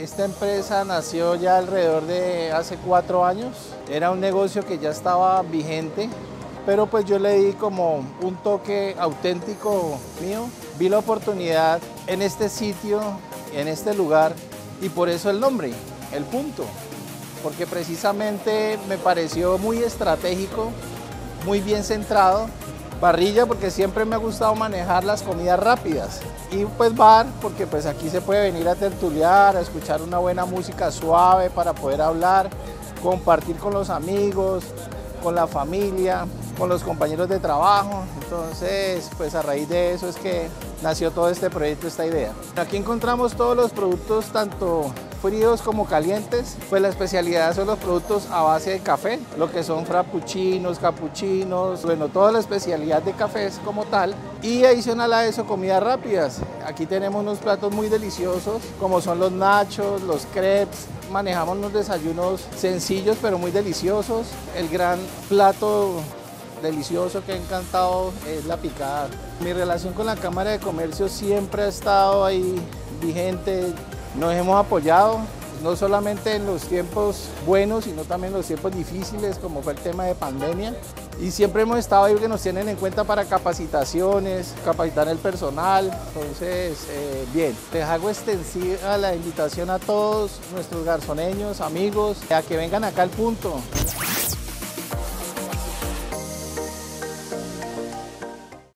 Esta empresa nació ya alrededor de hace cuatro años. Era un negocio que ya estaba vigente, pero pues yo le di como un toque auténtico mío. Vi la oportunidad en este sitio, en este lugar, y por eso el nombre, el punto. Porque precisamente me pareció muy estratégico, muy bien centrado Parrilla porque siempre me ha gustado manejar las comidas rápidas. Y pues bar porque pues aquí se puede venir a tertuliar, a escuchar una buena música suave para poder hablar, compartir con los amigos, con la familia, con los compañeros de trabajo. Entonces, pues a raíz de eso es que nació todo este proyecto, esta idea. Aquí encontramos todos los productos, tanto fríos como calientes. Pues la especialidad son los productos a base de café, lo que son frappuccinos, capuchinos, bueno, toda la especialidad de cafés como tal. Y adicional a eso, comidas rápidas. Aquí tenemos unos platos muy deliciosos, como son los nachos, los crepes. Manejamos unos desayunos sencillos pero muy deliciosos. El gran plato delicioso que ha encantado es la picada. Mi relación con la Cámara de Comercio siempre ha estado ahí vigente, nos hemos apoyado, no solamente en los tiempos buenos, sino también en los tiempos difíciles, como fue el tema de pandemia. Y siempre hemos estado ahí que nos tienen en cuenta para capacitaciones, capacitar el personal. Entonces, eh, bien, les hago extensiva la invitación a todos nuestros garzoneños, amigos, a que vengan acá al punto.